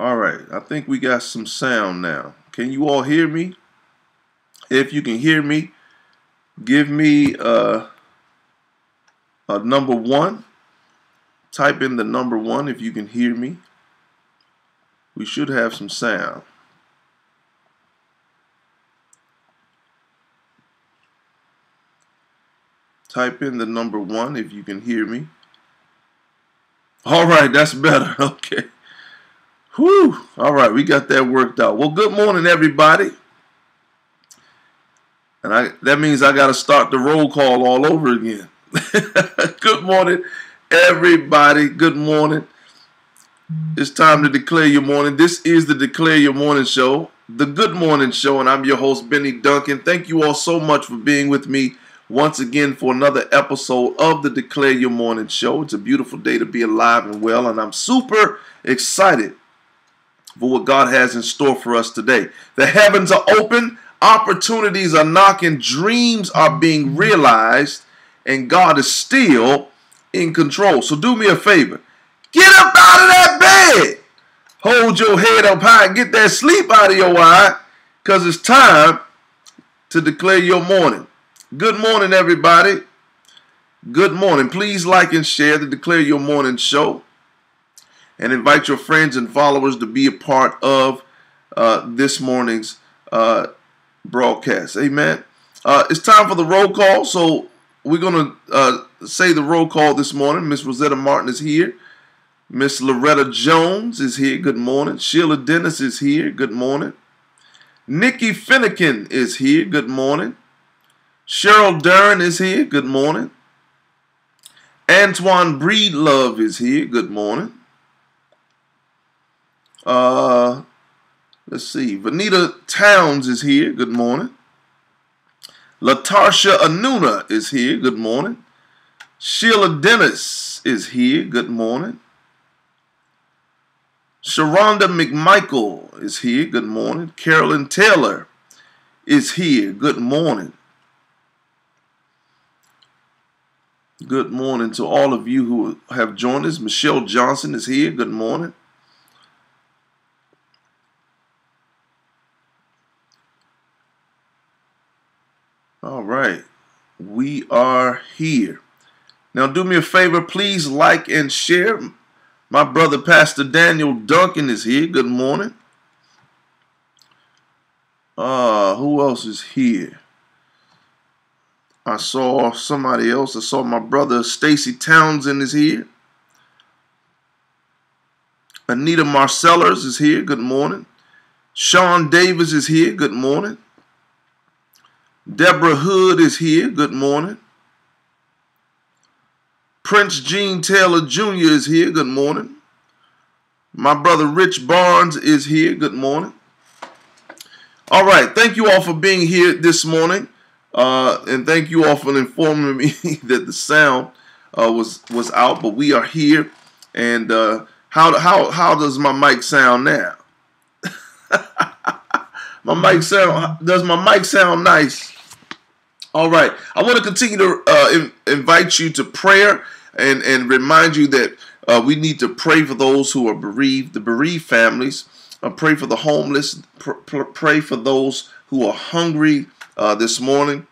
All right, I think we got some sound now. Can you all hear me? If you can hear me, give me uh, a number one. Type in the number one if you can hear me. We should have some sound. Type in the number one if you can hear me. All right, that's better. Okay. Whew. All right, we got that worked out. Well, good morning, everybody. And I that means I got to start the roll call all over again. good morning, everybody. Good morning. It's time to declare your morning. This is the Declare Your Morning Show, the Good Morning Show, and I'm your host, Bennie Duncan. Thank you all so much for being with me once again for another episode of the Declare Your Morning Show. It's a beautiful day to be alive and well, and I'm super excited for what God has in store for us today. The heavens are open, opportunities are knocking, dreams are being realized, and God is still in control. So do me a favor. Get up out of that bed. Hold your head up high. Get that sleep out of your eye because it's time to declare your morning. Good morning, everybody. Good morning. Please like and share the Declare Your Morning show and invite your friends and followers to be a part of uh, this morning's uh, broadcast. Amen. Uh, it's time for the roll call. So we're going to uh, say the roll call this morning. Miss Rosetta Martin is here. Miss Loretta Jones is here. Good morning. Sheila Dennis is here. Good morning. Nikki Finnegan is here. Good morning. Cheryl Dern is here. Good morning. Antoine Breedlove is here. Good morning. Uh, let's see. Vanita Towns is here. Good morning. Latarsha Anuna is here. Good morning. Sheila Dennis is here. Good morning. Sharonda McMichael is here. Good morning. Carolyn Taylor is here. Good morning. Good morning to all of you who have joined us. Michelle Johnson is here. Good morning. All right. We are here. Now, do me a favor, please like and share. My brother, Pastor Daniel Duncan, is here. Good morning. Uh, who else is here? I saw somebody else. I saw my brother Stacy Townsend is here. Anita Marcellers is here. Good morning. Sean Davis is here. Good morning. Deborah Hood is here. Good morning. Prince Gene Taylor Jr. is here. Good morning. My brother Rich Barnes is here. Good morning. All right. Thank you all for being here this morning. Uh, and thank you all for informing me that the sound uh, was was out, but we are here. And uh, how how how does my mic sound now? my mic sound does my mic sound nice? All right. I want to continue to uh, in, invite you to prayer and and remind you that uh, we need to pray for those who are bereaved, the bereaved families. Uh, pray for the homeless. Pr- pr- pray for those who are hungry uh, this morning.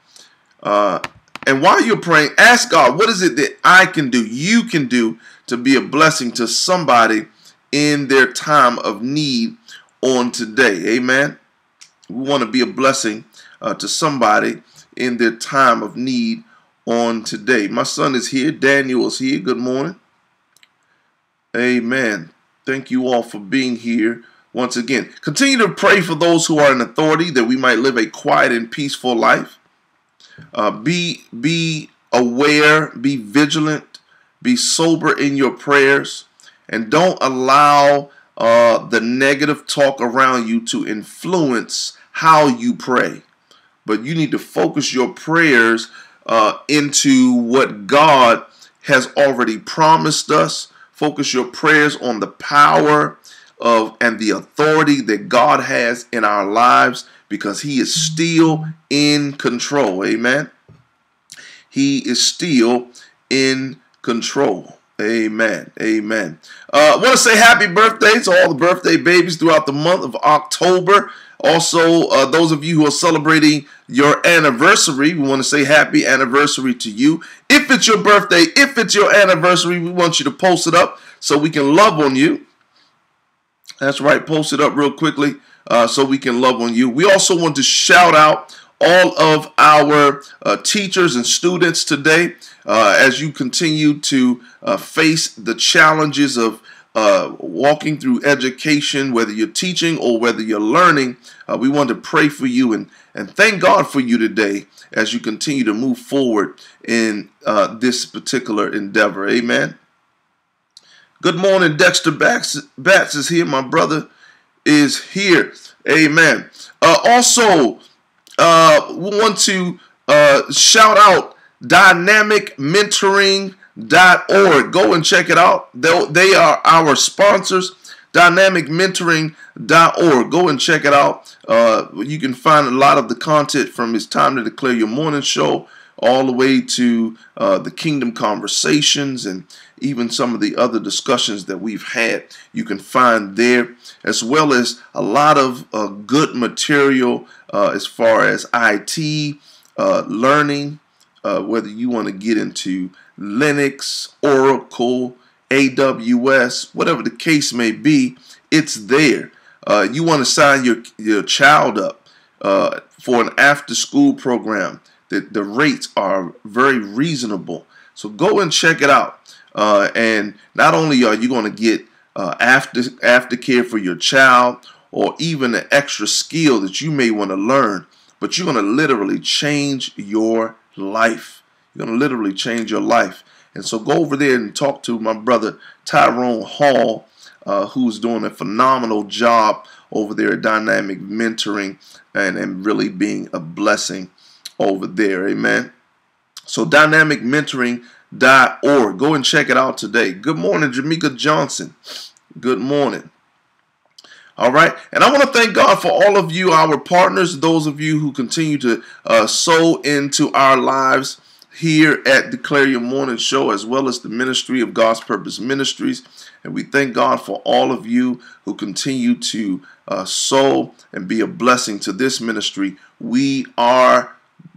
Uh, and while you're praying, ask God, what is it that I can do, you can do to be a blessing to somebody in their time of need on today? Amen. We want to be a blessing uh, to somebody in their time of need on today. My son is here. Daniel is here. Good morning. Amen. Thank you all for being here once again. Continue to pray for those who are in authority that we might live a quiet and peaceful life. Uh, be be aware, be vigilant, be sober in your prayers, and don't allow uh, the negative talk around you to influence how you pray. But you need to focus your prayers uh, into what God has already promised us. Focus your prayers on the power of and the authority that God has in our lives because he is still in control. Amen. He is still in control. Amen. Amen. I uh, want to say happy birthday to all the birthday babies throughout the month of October. Also, uh, those of you who are celebrating your anniversary, we want to say happy anniversary to you. If it's your birthday, if it's your anniversary, we want you to post it up so we can love on you. That's right, post it up real quickly uh, so we can love on you. We also want to shout out all of our uh, teachers and students today uh, as you continue to uh, face the challenges of uh, walking through education, whether you're teaching or whether you're learning. Uh, we want to pray for you and, and thank God for you today as you continue to move forward in uh, this particular endeavor. Amen. Good morning, Dexter Bats, Bats is here. My brother is here. Amen. also, uh, we want to uh, shout out dynamicmentoring.org. Go and check it out. They are our sponsors. Dynamicmentoring.org. Go and check it out. Uh, you can find a lot of the content from It's Time to Declare Your Morning Show all the way to uh, the Kingdom Conversations and even some of the other discussions that we've had. You can find there, as well as a lot of uh, good material uh, as far as IT, uh, learning, uh, whether you want to get into Linux, Oracle, AWS, whatever the case may be, it's there. Uh, you want to sign your, your child up uh, for an after school program. The, the rates are very reasonable. So go and check it out. Uh, and not only are you going to get after aftercare for your child or even an extra skill that you may want to learn, but you're going to literally change your life. You're going to literally change your life. And so go over there and talk to my brother Tyrone Hall, uh, who's doing a phenomenal job over there at Dynamic Mentoring and, and really being a blessing over there. Amen. So dynamicmentoring.org. Go and check it out today. Good morning, Jamaica Johnson. Good morning. All right. And I want to thank God for all of you, our partners, those of you who continue to uh, sow into our lives here at Declare Your Morning Show, as well as the ministry of God's Purpose Ministries. And we thank God for all of you who continue to uh, sow and be a blessing to this ministry. We are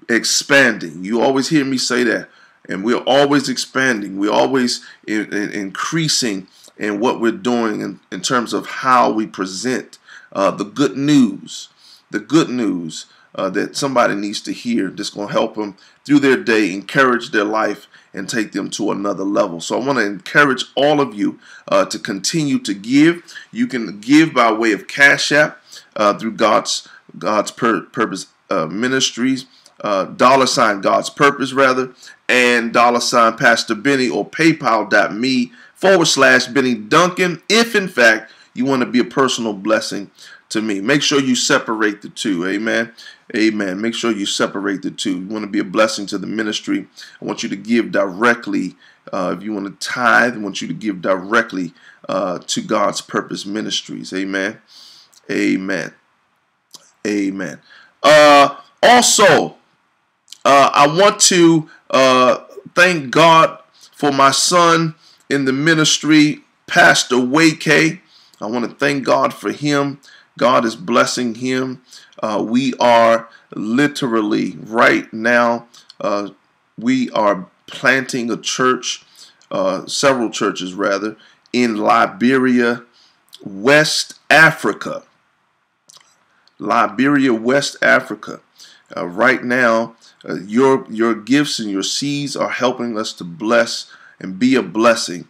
expanding. You always hear me say that. And we're always expanding. We're always in, in, increasing and what we're doing in, in terms of how we present uh, the good news, the good news uh, that somebody needs to hear that's going to help them through their day, encourage their life, and take them to another level. So I want to encourage all of you uh, to continue to give. You can give by way of Cash App uh, through God's God's pur Purpose uh, Ministries. Uh, dollar sign God's purpose rather and dollar sign Pastor Bennie or PayPal.me forward slash Bennie Duncan if in fact you want to be a personal blessing to me. Make sure you separate the two. Amen. Amen. Make sure you separate the two. You want to be a blessing to the ministry. I want you to give directly. Uh, if you want to tithe, I want you to give directly uh, to God's Purpose Ministries. Amen. Amen. Amen. Uh, also, uh, I want to uh, thank God for my son in the ministry, Pastor Wake. I want to thank God for him. God is blessing him. Uh, we are literally right now, uh, we are planting a church, uh, several churches rather, in Liberia, West Africa. Liberia, West Africa. Uh, right now, uh, your your gifts and your seeds are helping us to bless and be a blessing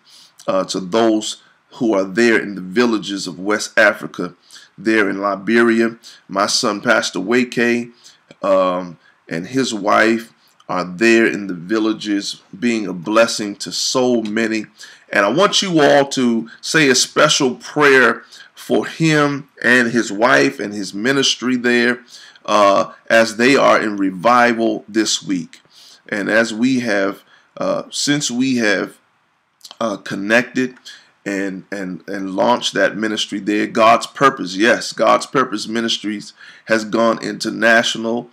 uh, to those who are there in the villages of West Africa, there in Liberia. My son, Pastor Wake, um, and his wife are there in the villages, being a blessing to so many. And I want you all to say a special prayer for him and his wife and his ministry there uh, as they are in revival this week. And as we have, uh, since we have uh, connected and and and launched that ministry there. God's purpose, yes, God's purpose ministries has gone international.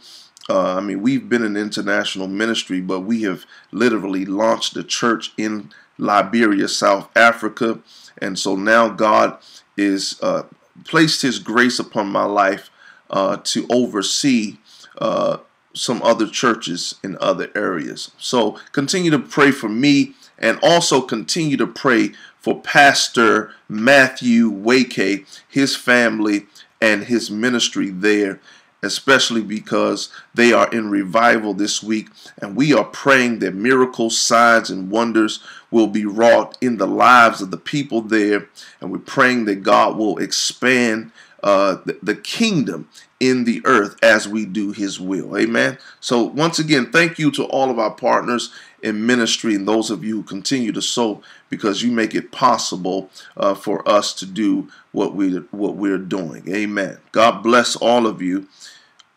Uh, I mean, we've been an international ministry, but we have literally launched a church in Liberia, South Africa. And so now God is uh, placed his grace upon my life uh, to oversee uh, some other churches in other areas. So continue to pray for me and also continue to pray for Pastor Matthew Wake, his family, and his ministry there especially because they are in revival this week. And we are praying that miracles, signs, and wonders will be wrought in the lives of the people there. And we're praying that God will expand uh, the, the kingdom in the earth as we do his will. Amen. So, once again, thank you to all of our partners in ministry and those of you who continue to sow because you make it possible uh, for us to do what we what we're doing. Amen. God bless all of you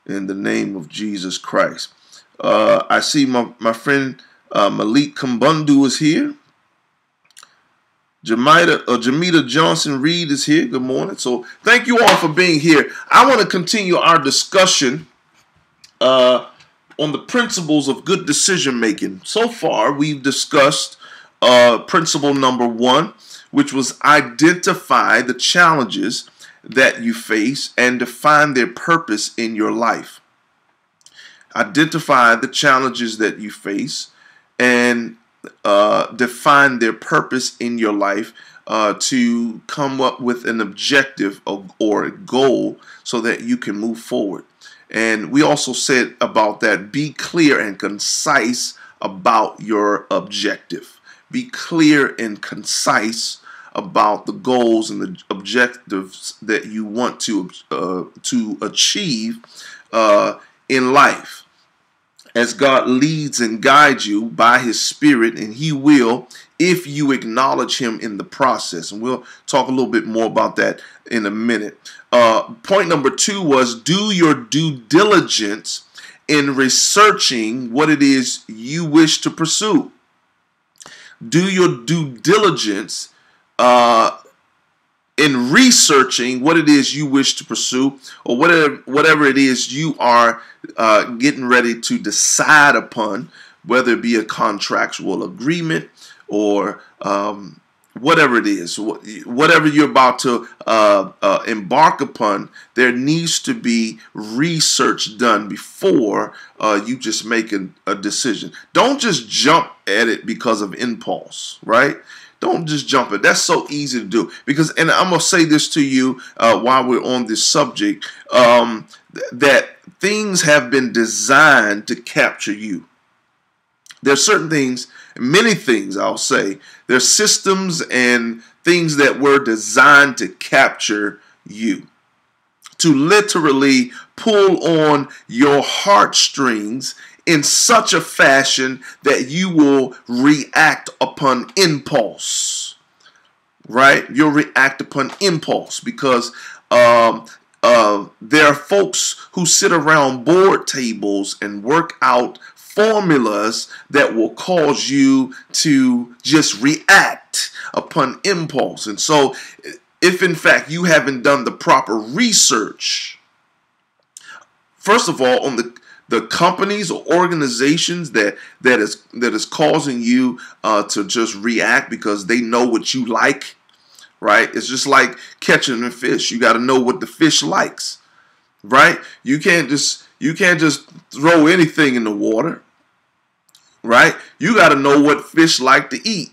in the name of Jesus Christ. Uh, I see my, my friend uh, Malik Kumbundu is here. Jamita, uh, Jamita Johnson Reed is here. Good morning. So thank you all for being here. I want to continue our discussion uh, on the principles of good decision making. So far, we've discussed uh, principle number one, which was identify the challenges that you face and define their purpose in your life. Identify the challenges that you face and uh, define their purpose in your life uh, to come up with an objective or a goal so that you can move forward. And we also said about that be clear and concise about your objective. Be clear and concise about the goals and the objectives that you want to uh, to achieve uh, in life. As God leads and guides you by His Spirit, and He will if you acknowledge Him in the process. And we'll talk a little bit more about that in a minute. Uh, point number two was do your due diligence in researching what it is you wish to pursue. Do your due diligence uh, in researching what it is you wish to pursue or whatever whatever it is you are uh, getting ready to decide upon, whether it be a contractual agreement or um, whatever it is, whatever you're about to uh, uh, embark upon, there needs to be research done before uh, you just make a, a decision. Don't just jump at it because of impulse, right? Don't just jump it. That's so easy to do. Because, and I'm to say this to you uh, while we're on this subject, um, th that things have been designed to capture you. There's certain things, many things I'll say, there's systems and things that were designed to capture you. To literally pull on your heartstrings in such a fashion that you will react upon impulse. Right? You'll react upon impulse because um, uh, there are folks who sit around board tables and work out formulas that will cause you to just react upon impulse. And so, if in fact you haven't done the proper research, first of all, on the the companies or organizations that that is that is causing you uh, to just react because they know what you like, right? It's just like catching a fish. You got to know what the fish likes, right? You can't just you can't just throw anything in the water, right? You got to know what fish like to eat,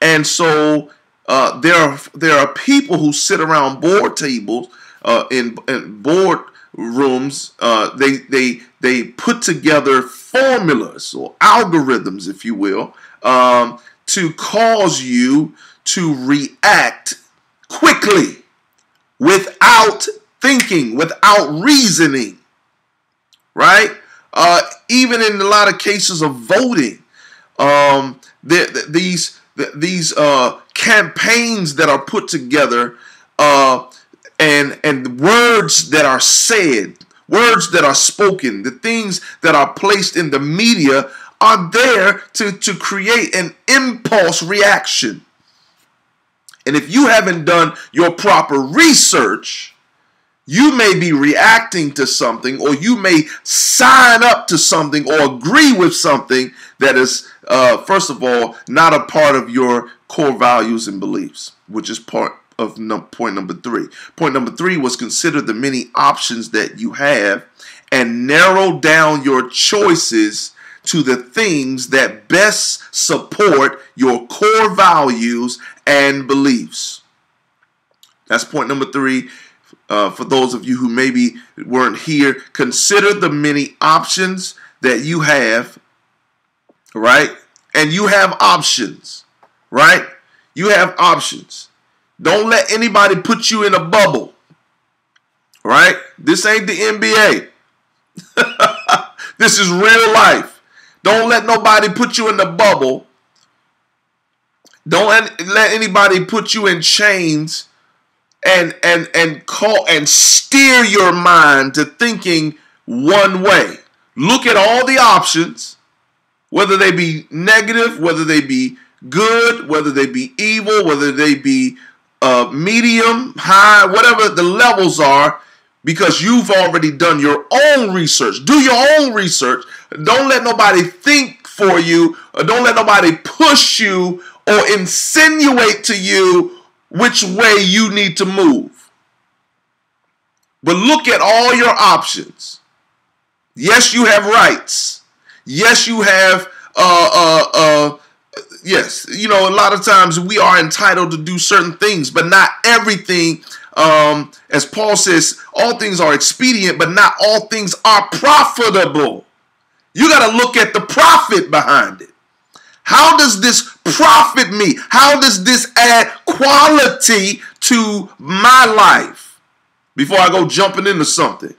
and so uh, there are there are people who sit around board tables uh, in, in board rooms, uh, they they they put together formulas or algorithms, if you will, um, to cause you to react quickly, without thinking, without reasoning. Right? Uh, even in a lot of cases of voting, um, the, the, these the, these uh, campaigns that are put together. Uh, and and words that are said, words that are spoken, the things that are placed in the media are there to, to create an impulse reaction. And if you haven't done your proper research, you may be reacting to something or you may sign up to something or agree with something that is, uh, first of all, not a part of your core values and beliefs, which is part of point number three. Point number three was consider the many options that you have and narrow down your choices to the things that best support your core values and beliefs. That's point number three. Uh, for those of you who maybe weren't here, consider the many options that you have, right? And you have options, right? You have options. Don't let anybody put you in a bubble, right? This ain't the NBA. this is real life. Don't let nobody put you in the bubble. Don't let anybody put you in chains and and and call and steer your mind to thinking one way. Look at all the options, whether they be negative, whether they be good, whether they be evil, whether they be uh, medium, high, whatever the levels are, because you've already done your own research. Do your own research. Don't let nobody think for you, or don't let nobody push you or insinuate to you which way you need to move. But look at all your options. Yes, you have rights. Yes, you have uh uh uh yes, you know, a lot of times we are entitled to do certain things, but not everything um as Paul says, all things are expedient, but not all things are profitable. You got to look at the profit behind it. How does this profit me? How does this add quality to my life before I go jumping into something?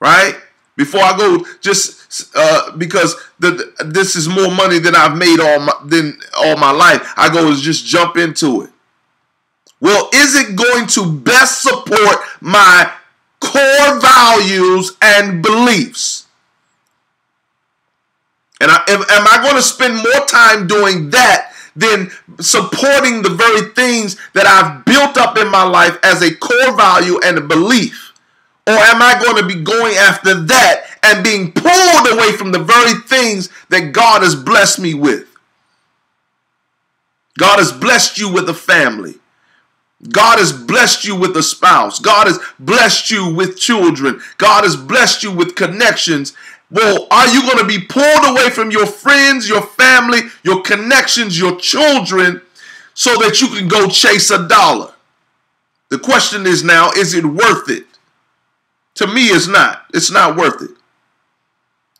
Right? Before I go just uh, because the, this is more money than I've made all my, than all my life, I go just jump into it. Well, is it going to best support my core values and beliefs? And I, am, am I going to spend more time doing that than supporting the very things that I've built up in my life as a core value and a belief? Or am I going to be going after that and being pulled away from the very things that God has blessed me with? God has blessed you with a family. God has blessed you with a spouse. God has blessed you with children. God has blessed you with connections. Well, are you going to be pulled away from your friends, your family, your connections, your children, so that you can go chase a dollar? The question is now, is it worth it? To me, it's not. It's not worth it.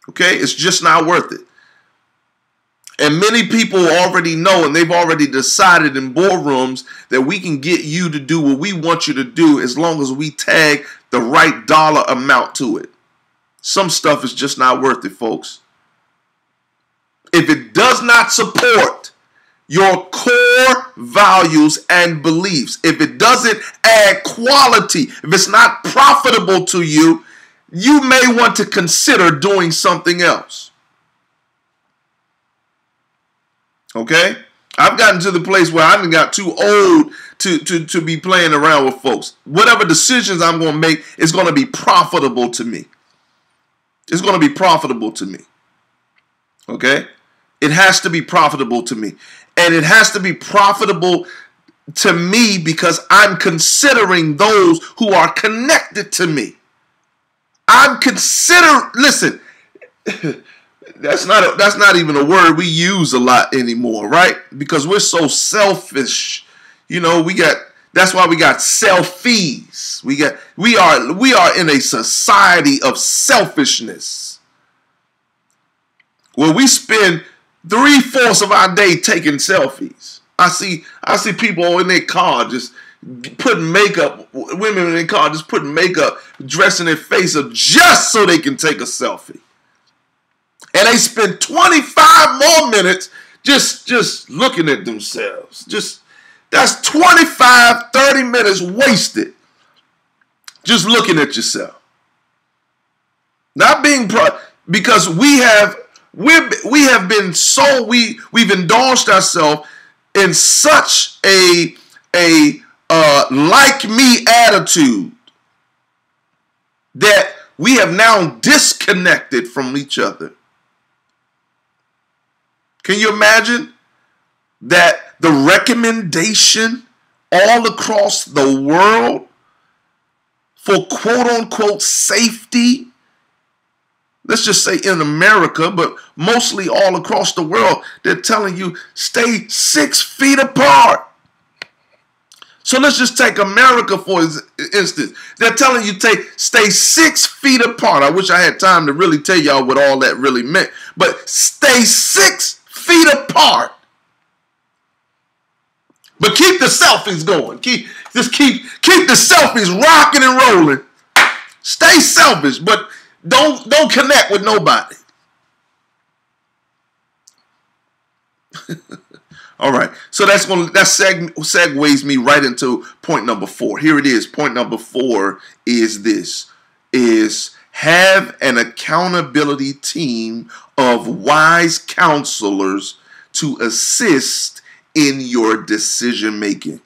Okay? It's just not worth it. And many people already know and they've already decided in boardrooms that we can get you to do what we want you to do as long as we tag the right dollar amount to it. Some stuff is just not worth it, folks. If it does not support your core values and beliefs, if it doesn't add quality, if it's not profitable to you, you may want to consider doing something else. Okay? I've gotten to the place where I have got too old to, to, to be playing around with folks. Whatever decisions I'm going to make is going to be profitable to me. It's going to be profitable to me. Okay? It has to be profitable to me. And it has to be profitable to me because I'm considering those who are connected to me. I'm consider listen, that's not a, that's not even a word we use a lot anymore, right? Because we're so selfish. You know, we got that's why we got selfies. We got we are we are in a society of selfishness. Where we spend three fourths of our day taking selfies. I see I see people in their car just putting makeup, women in their car just putting makeup, dressing their face up just so they can take a selfie and they spend 25 more minutes just just looking at themselves. Just that's 25, 30 minutes wasted just looking at yourself. Not being pro- because we have we we have been so we we've indulged ourselves in such a a uh, like me attitude that we have now disconnected from each other. Can you imagine that the recommendation all across the world for quote unquote safety let's just say in America, but mostly all across the world, they're telling you stay six feet apart. So let's just take America for instance. They're telling you take stay six feet apart. I wish I had time to really tell y'all what all that really meant, but stay six feet apart. But keep the selfies going. Keep just keep keep the selfies rocking and rolling. Stay selfish, but don't don't connect with nobody. All right, so that's going that seg, segues me right into point number four. Here it is. Point number four is this: is have an accountability team of wise counselors to assist in your decision making.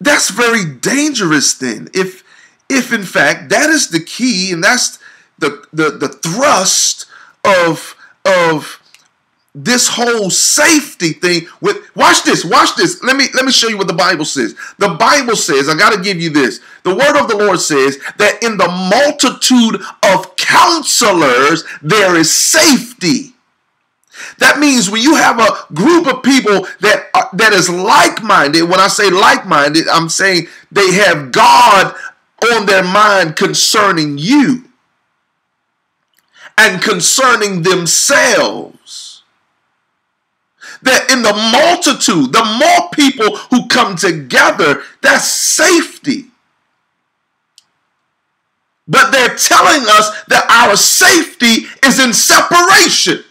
That's very dangerous. Then, if if in fact that is the key and that's the the, the thrust of of this whole safety thing with watch this watch this let me let me show you what the bible says the bible says i got to give you this the word of the lord says that in the multitude of counselors there is safety that means when you have a group of people that are, that is like-minded when i say like-minded i'm saying they have god on their mind concerning you and concerning themselves. That in the multitude, the more people who come together, that's safety. But they're telling us that our safety is in separation.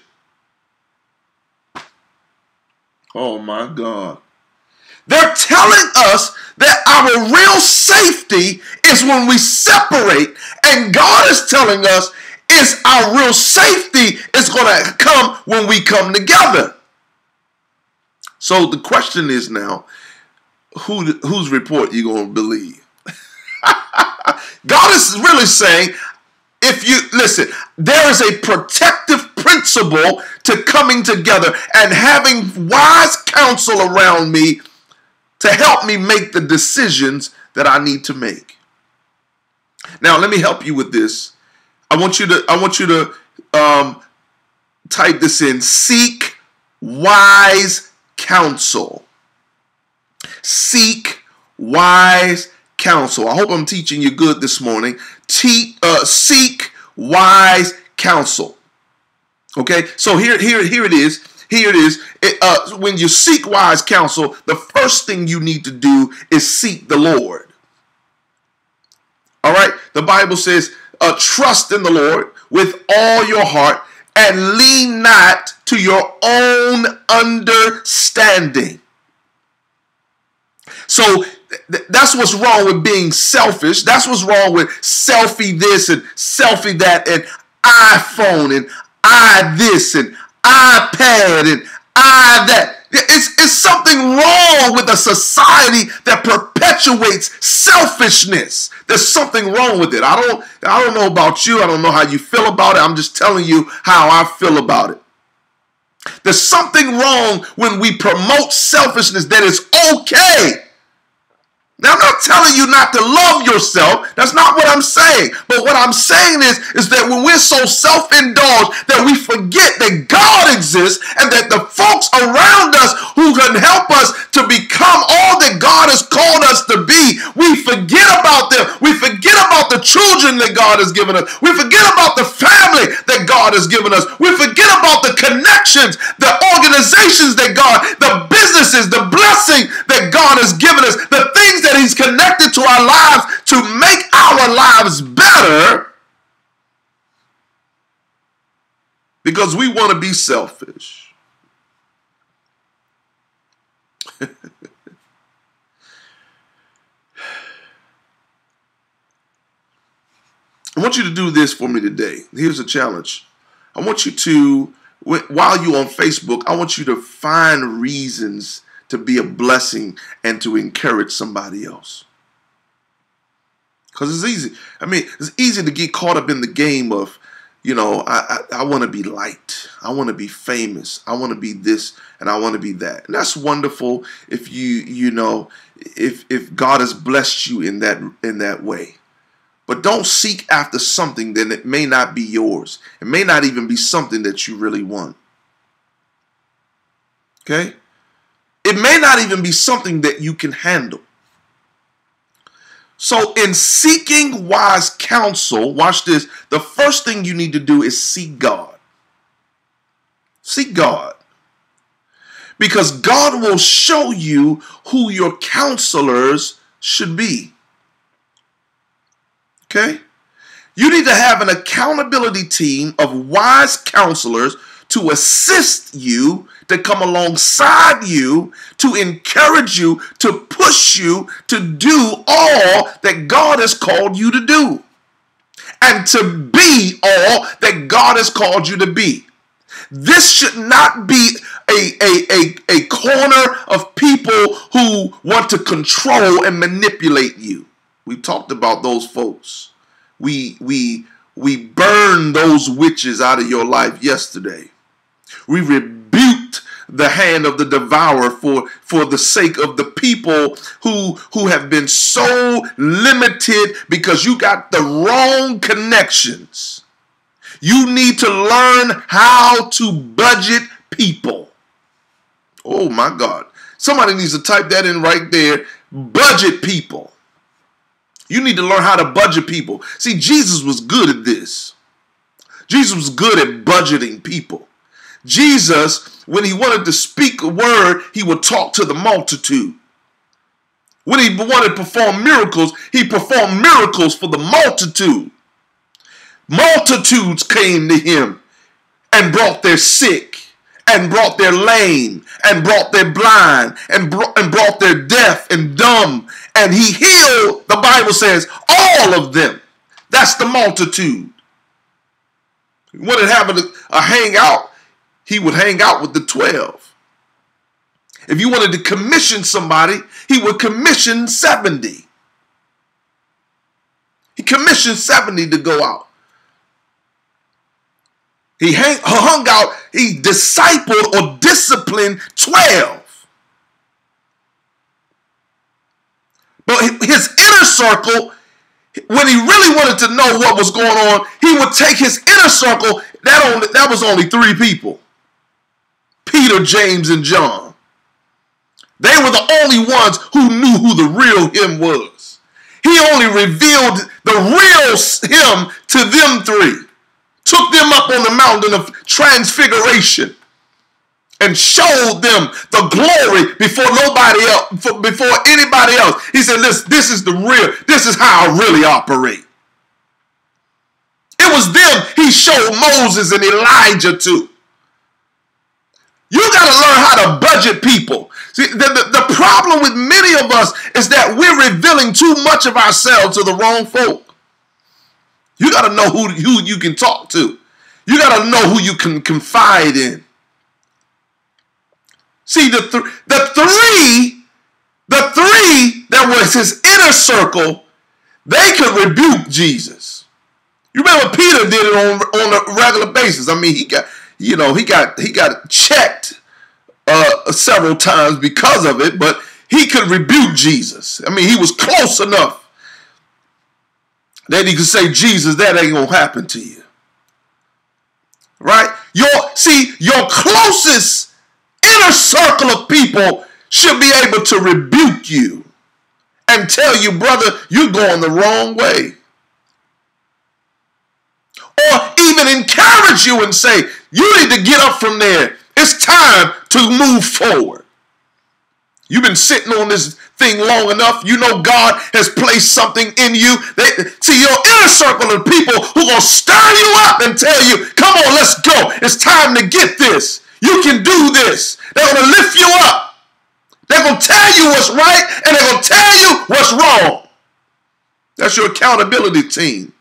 Oh my God. They're telling us that our real safety is when we separate, and God is telling us is our real safety is going to come when we come together. So the question is now, who whose report you going to believe? God is really saying, if you listen, there is a protective principle to coming together and having wise counsel around me to help me make the decisions that I need to make. Now, let me help you with this. I want you to I want you to um, type this in. Seek wise counsel. Seek wise counsel. I hope I'm teaching you good this morning. Te- uh, seek wise counsel. Okay, so here, here, here it is. Here it is. It, uh, when you seek wise counsel, the first thing you need to do is seek the Lord. All right? The Bible says, uh, trust in the Lord with all your heart and lean not to your own understanding. So th- that's what's wrong with being selfish. That's what's wrong with selfie this and selfie that and iPhone and I this and iPad and I that. It's, it's something wrong with a society that perpetuates selfishness. There's something wrong with it. I don't I don't know about you. I don't know how you feel about it. I'm just telling you how I feel about it. There's something wrong when we promote selfishness that is okay now, I'm not telling you not to love yourself. That's not what I'm saying. But what I'm saying is, is that when we're so self-indulged that we forget that God exists and that the folks around us who can help us to become all that God has called us to be, we forget about them. We forget about the children that God has given us. We forget about the family that God has given us. We forget about the connections, the organizations that God, the businesses, the blessing that God has given us, the things that He's connected to our lives to make our lives better because we want to be selfish. I want you to do this for me today. Here's a challenge. I want you to, while you're on Facebook, I want you to find reasons to be a blessing and to encourage somebody else. Because it's easy. I mean, it's easy to get caught up in the game of, you know, I, I, I want to be liked. I want to be famous. I want to be this and I want to be that. And that's wonderful if you, you know, if if God has blessed you in that in that way. But don't seek after something that it may not be yours. It may not even be something that you really want. Okay? It may not even be something that you can handle. So, in seeking wise counsel, watch this. The first thing you need to do is seek God. Seek God. Because God will show you who your counselors should be. Okay? You need to have an accountability team of wise counselors to assist you, to come alongside you, to encourage you, to push you to do all that God has called you to do, and to be all that God has called you to be. This should not be a, a, a, a corner of people who want to control and manipulate you. We talked about those folks. We we we burned those witches out of your life yesterday. We rebuked the hand of the devourer for for the sake of the people who who have been so limited because you got the wrong connections. You need to learn how to budget people. Oh my God. Somebody needs to type that in right there. Budget people. You need to learn how to budget people. See, Jesus was good at this. Jesus was good at budgeting people. Jesus, when he wanted to speak a word, he would talk to the multitude. When he wanted to perform miracles, he performed miracles for the multitude. Multitudes came to him and brought their sick, and brought their lame, and brought their blind, and, brought, and brought their deaf and dumb, and he healed, the Bible says, all of them. That's the multitude. When it happened a uh, hangout, he would hang out with the 12. If you wanted to commission somebody, he would commission 70. He commissioned 70 to go out. He hang, hung out, he discipled or disciplined 12. But his inner circle, when he really wanted to know what was going on, he would take his inner circle. That only that was only three people: Peter, James, and John. They were the only ones who knew who the real him was. He only revealed the real him to them three. Took them up on the mountain of transfiguration and showed them the glory before nobody else, before anybody else. He said, this, this is the real, this is how I really operate. It was them he showed Moses and Elijah to. You got to learn how to budget people. See, the, the, the problem with many of us is that we're revealing too much of ourselves to the wrong folk. You got to know who, who you can talk to. You got to know who you can confide in. See, the, th- the three, the three that was his inner circle, they could rebuke Jesus. You remember Peter did it on, on a regular basis. I mean, he got, you know, he got he got checked uh, several times because of it, but he could rebuke Jesus. I mean, he was close enough that he could say, Jesus, that ain't gonna happen to you. Right? Your see, your closest inner circle of people should be able to rebuke you and tell you, brother, you're going the wrong way. Or even encourage you and say, you need to get up from there. It's time to move forward. You've been sitting on this thing long enough. You know God has placed something in you. They, see, your inner circle of people who to stir you up and tell you, come on, let's go. It's time to get this. You can do this. They're to lift you up. They're to tell you what's right and they're to tell you what's wrong. That's your accountability team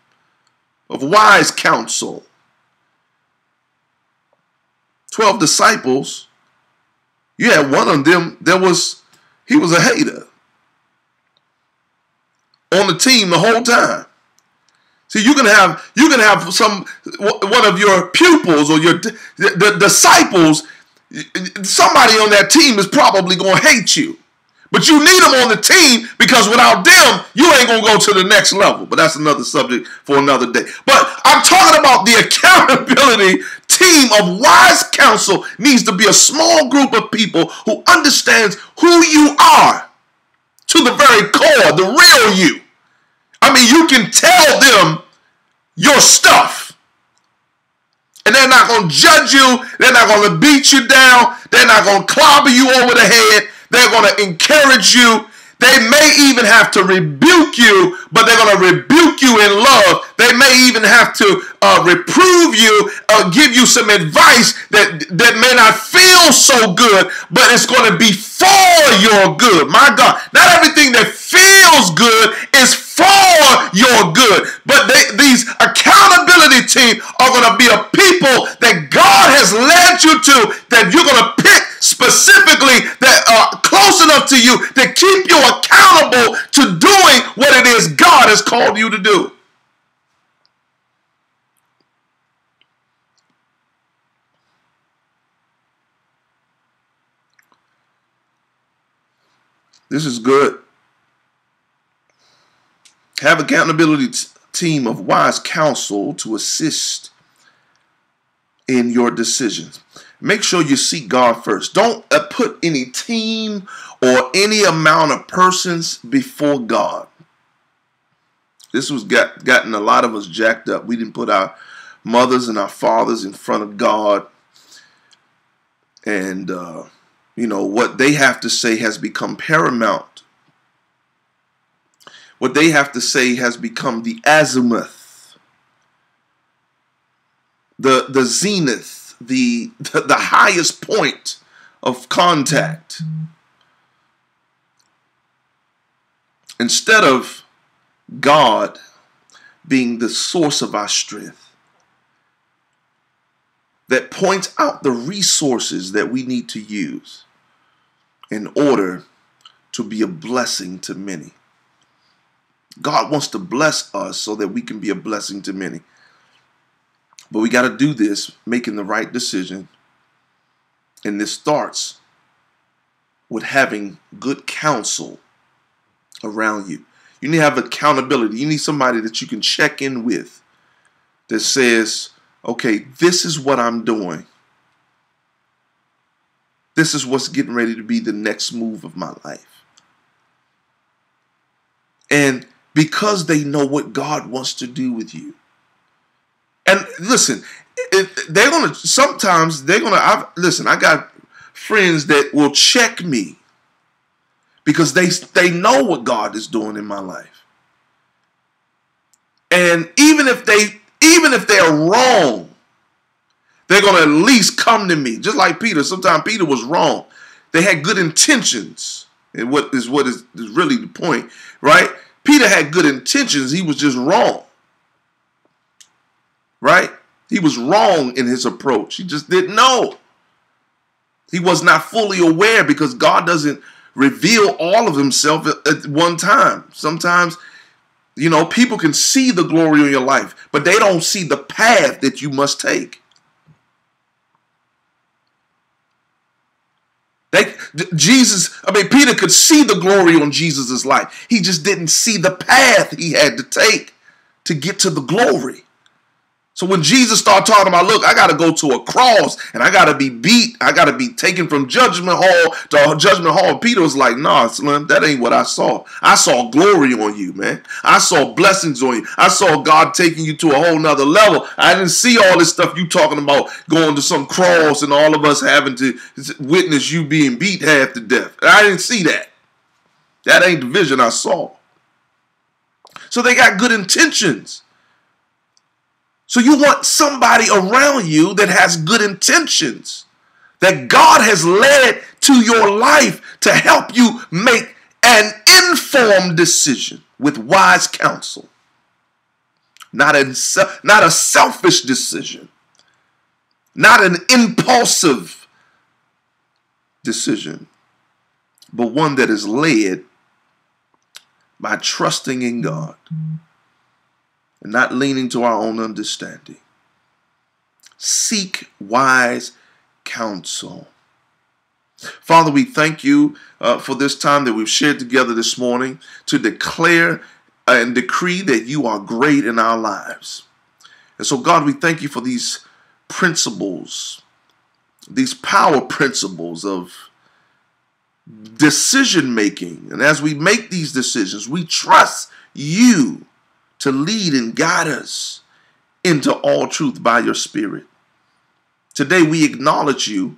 of wise counsel. 12 disciples, you had one of them that was, he was a hater. on the team the whole time. See, you can have you can have some one of your pupils or your the, the disciples. Somebody on that team is probably going to hate you. But you need them on the team because without them, you ain't going to go to the next level. But that's another subject for another day. But I'm talking about the accountability team of wise counsel needs to be a small group of people who understands who you are to the very core, the real you. I mean, you can tell them your stuff. And they're not going to judge you. They're not going to beat you down. They're not going to clobber you over the head. They're going to encourage you. They may even have to rebuke you, but they're going to rebuke you in love. They may even have to uh, reprove you, uh, give you some advice that, that may not feel so good, but it's going to be for your good. My God, not everything that feels good is for your good. But they, these accountability team are going to be a people that God has led you to that you're going to pick specifically that are close enough to you to keep you accountable to doing what it is God has called you to do. This is good. Have accountability team of wise counsel to assist in your decisions. Make sure you seek God first. Don't uh, put any team or any amount of persons before God. This was got, gotten a lot of us jacked up. We didn't put our mothers and our fathers in front of God. And, uh, you know, what they have to say has become paramount what they have to say has become the azimuth, the, the zenith, the, the, highest point of contact. Instead of God being the source of our strength, that points out the resources that we need to use in order to be a blessing to many. God wants to bless us so that we can be a blessing to many. But we got to do this making the right decision. And this starts with having good counsel around you. You need to have accountability. You need somebody that you can check in with that says, okay, this is what I'm doing. This is what's getting ready to be the next move of my life. And because they know what God wants to do with you. And listen, they're gonna sometimes they're gonna I've, listen. I got friends that will check me because they they know what God is doing in my life. And even if they even if they're wrong, they're gonna at least come to me. Just like Peter. Sometimes Peter was wrong. They had good intentions. And what is what is really the point, right? Peter had good intentions, he was just wrong. Right? He was wrong in his approach. He just didn't know. He was not fully aware because God doesn't reveal all of himself at, one time. Sometimes, you know, people can see the glory in your life, but they don't see the path that you must take. They, Jesus, I mean, Peter could see the glory on Jesus' life. He just didn't see the path he had to take to get to the glory. So when Jesus started talking about, look, I got to go to a cross and I got to be beat, I got to be taken from judgment hall to judgment hall. Peter was like, nah, Slim, that ain't what I saw. I saw glory on you, man. I saw blessings on you. I saw God taking you to a whole nother level. I didn't see all this stuff you talking about going to some cross and all of us having to witness you being beat half to death. I didn't see that. That ain't the vision I saw. So they got good intentions. So you want somebody around you that has good intentions, that God has led to your life to help you make an informed decision with wise counsel. Not a, not a selfish decision, not an impulsive decision, but one that is led by trusting in God and not leaning to our own understanding. Seek wise counsel. Father, we thank you uh, for this time that we've shared together this morning to declare and decree that you are great in our lives. And so, God, we thank you for these principles, these power principles of decision making. And as we make these decisions, we trust you to lead and guide us into all truth by your Spirit. Today, we acknowledge you,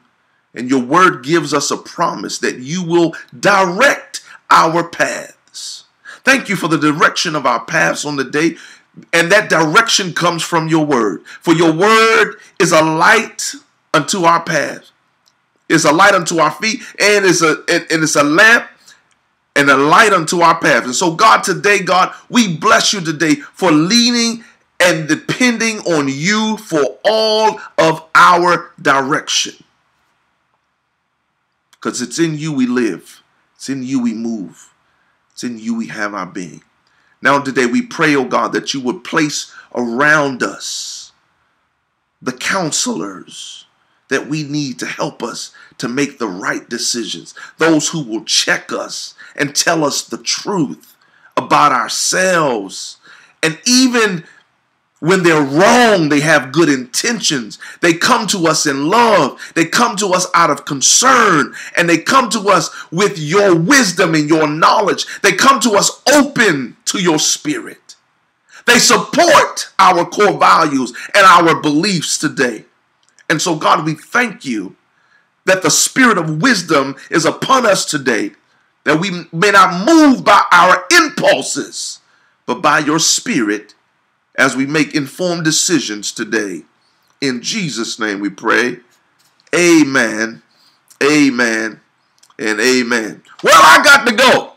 and your word gives us a promise that you will direct our paths. Thank you for the direction of our paths on the day, and that direction comes from your word. For your word is a light unto our path it's a light unto our feet, and it's a and it's a lamp and a light unto our path. And so, God, today, God, we bless you today for leaning and depending on you for all of our direction. Because it's in you we live, it's in you we move, it's in you we have our being. Now, today, we pray, oh God, that you would place around us the counselors that we need to help us to make the right decisions. Those who will check us and tell us the truth about ourselves. And even when they're wrong, they have good intentions. They come to us in love. They come to us out of concern. And they come to us with your wisdom and your knowledge. They come to us open to your spirit. They support our core values and our beliefs today. And so, God, we thank you that the spirit of wisdom is upon us today, that we may not move by our impulses, but by your spirit as we make informed decisions today. In Jesus' name we pray. Amen, amen, and amen. Well, I got to go.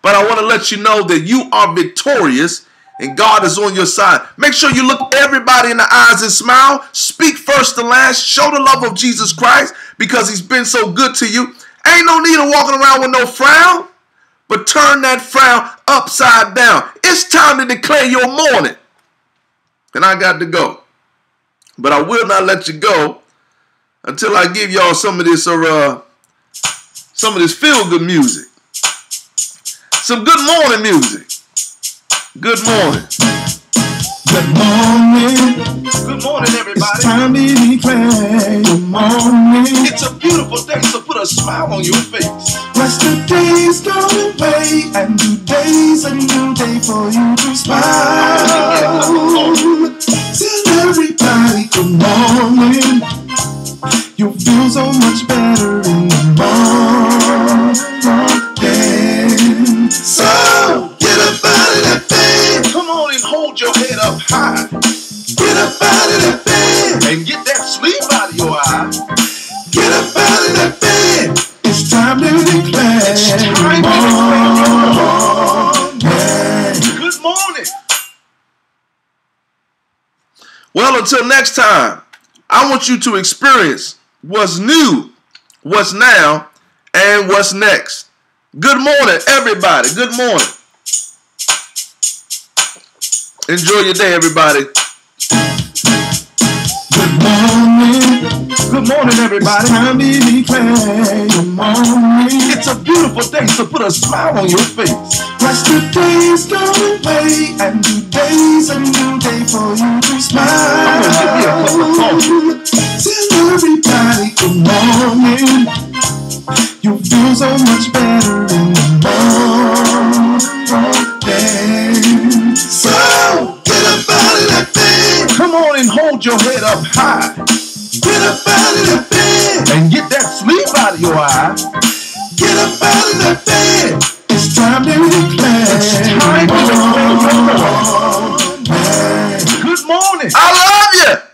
But I want to let you know that you are victorious and God is on your side. Make sure you look everybody in the eyes and smile. Speak first and last. Show the love of Jesus Christ because he's been so good to you. Ain't no need of walking around with no frown, but turn that frown upside down. It's time to declare your morning. And I got to go. But I will not let you go until I give y'all some of this or uh, some of this feel-good music. Some good morning music. Good morning. Good morning. Good morning, everybody. It's time to declare good morning. It's a beautiful day, so put a smile on your face. Yesterday's gone away, and today's a new day for you to smile. Tell everybody good morning. You'll feel so much better until next time, I want you to experience what's new, what's now, and what's next. Good morning, everybody. Good morning. Enjoy your day, everybody. Good morning. Good morning, It's everybody. time to declare. Good morning. It's a beautiful day, so put a smile on your face. Yesterday's gone away, and today's a new day for you to smile. I'm gonna give me a cup of coffee. Tell everybody good morning. You feel so much better in the morning. So get up out of that. Come on and hold your head up high Get up out of the bed and get that sleep out of your eye. Get up out of the bed. It's time to play. It's time to play. Good morning. I love you.